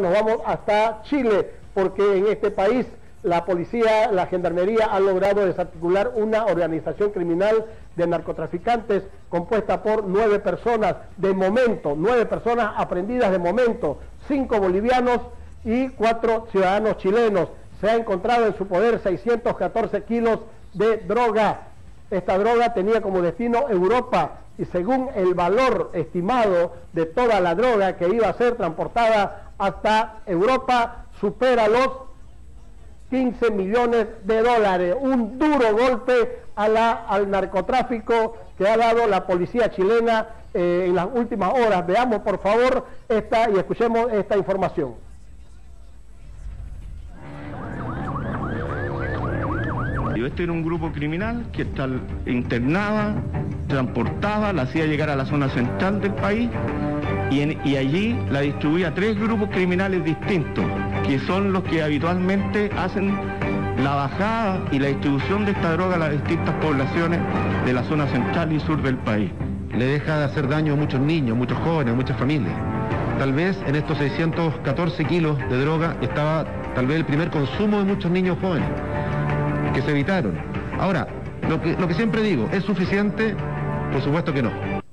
Nos vamos hasta Chile, porque en este país la policía, la gendarmería ha logrado desarticular una organización criminal de narcotraficantes compuesta por nueve personas de momento, nueve personas aprendidas de momento, cinco bolivianos y cuatro ciudadanos chilenos. Se ha encontrado en su poder 614 kilos de droga. Esta droga tenía como destino Europa y según el valor estimado de toda la droga que iba a ser transportada hasta Europa, supera los 15 millones de dólares. Un duro golpe a al narcotráfico que ha dado la policía chilena eh, en las últimas horas. Veamos por favor esta y escuchemos esta información. Este era un grupo criminal que internaba, transportaba, la hacía llegar a la zona central del país y, allí la distribuía a tres grupos criminales distintos, que son los que habitualmente hacen la bajada y la distribución de esta droga a las distintas poblaciones de la zona central y sur del país. Le deja de hacer daño a muchos niños, muchos jóvenes, muchas familias. Tal vez en estos 614 kilos de droga estaba tal vez el primer consumo de muchos niños jóvenes que se evitaron. Ahora, lo que siempre digo, ¿es suficiente? Por supuesto que no.